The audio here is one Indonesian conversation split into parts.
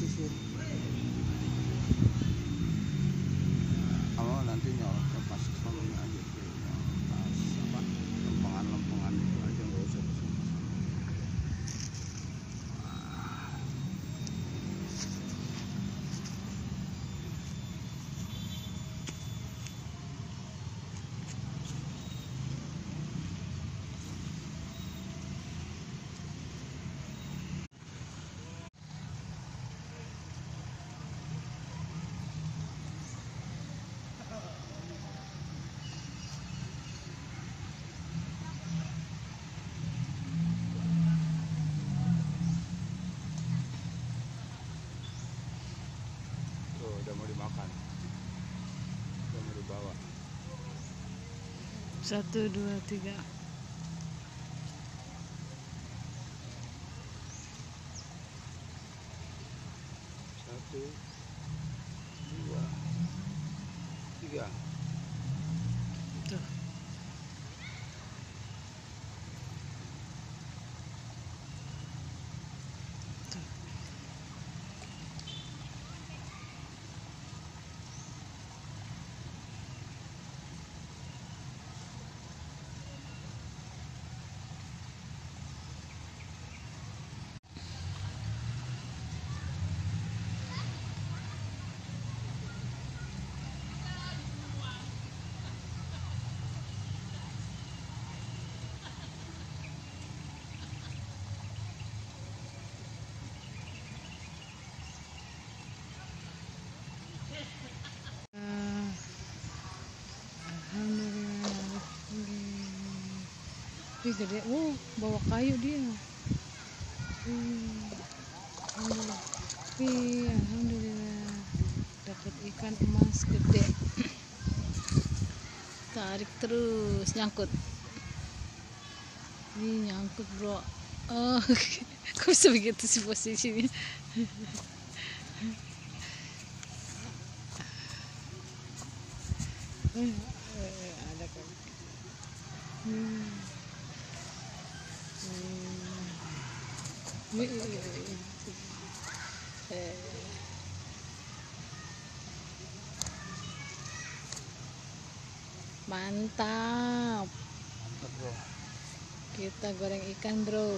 sisir nanti nyoloknya satu dua tiga. Satu dua tiga. Tuh tuh Ah, Alhamdulillah. Wih gede, oh bawa kayu dia. Wih, alhamdulillah. Wih, alhamdulillah. Dapat ikan emas gede. Tarik terus, nyangkut. Wih, nyangkut bro. Oh, kok bisa begitu sih posisinya? Eh, eh, ada kan. Hmm. Mantap. mantap bro Kita goreng ikan, Bro.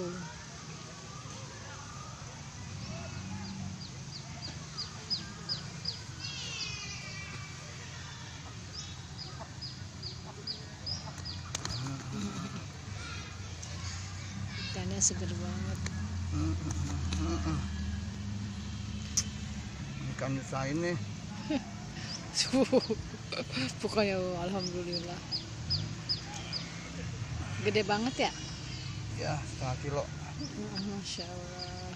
Seger banget. ikan nyusahin nih Pokoknya alhamdulillah. Gede banget ya? ya setengah kilo Masya Allah.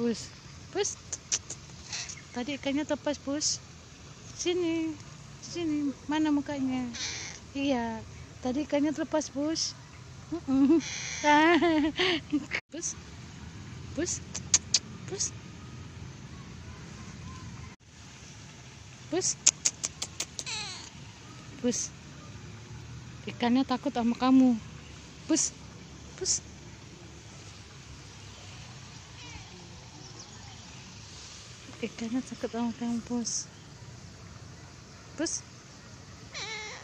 Pus, pus. Tadi ikannya tepas pus. Sini, sini. Mana mukanya? Iya. Tadi ikannya terlepas pus. Mm-mm. Pus, pus, pus. Pus, pus. Ikannya takut sama kamu. Pus, pus. Ikannya takut sama kamu, pus. Pus.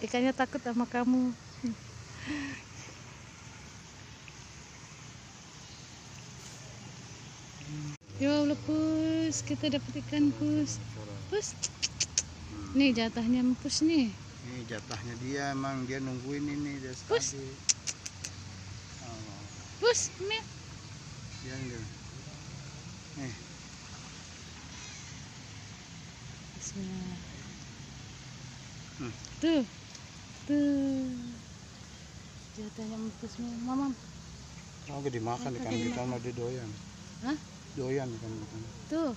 Ikannya takut sama kamu. Ya Allah, pus. Kita dapat ikan, pus. Pus. Nih jatahnya pus nih. ini jatahnya dia emang dia nungguin ini dia Pus. oh, Pus, nih. dia dia nih Bismillah. Hmm. Tuh. Tuh. Jatahnya empus Mama. oh dimakan Oh, ikan gak kita mah dia doyan Hah? Doyan ikan kita Tuh.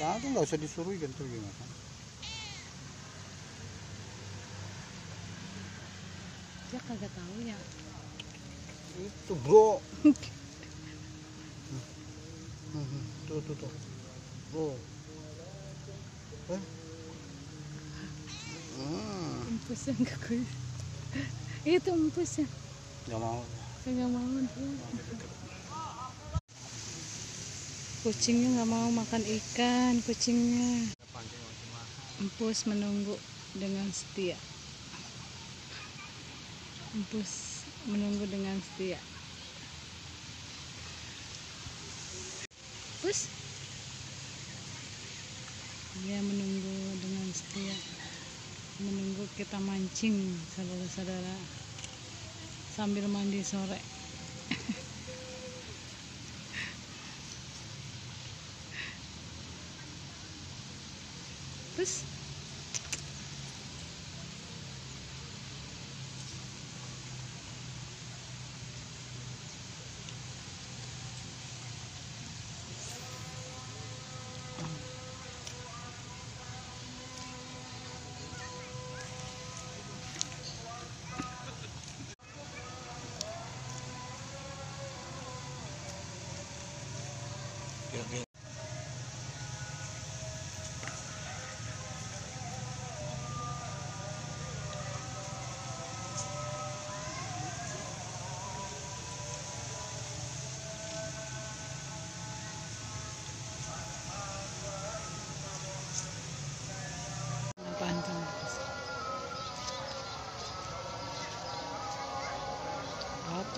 Nah, tuh nggak usah disuruh tuh gimana Dia kagak tahu ya. itu bro tuh tuh tuh bro eh hmm, Empusnya enggak kuis. Itu empusnya. nggak mau Kagak mau tuh. Kucingnya nggak mau makan ikan kucingnya. Empus menunggu dengan setia. Empus menunggu dengan setia. Pus dia menunggu dengan setia. Menunggu kita mancing saudara-saudara. Sambil mandi sore Pus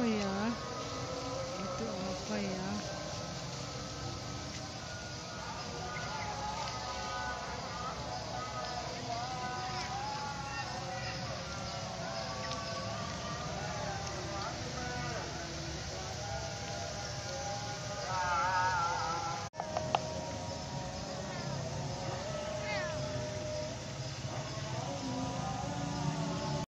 apa ya itu apa ya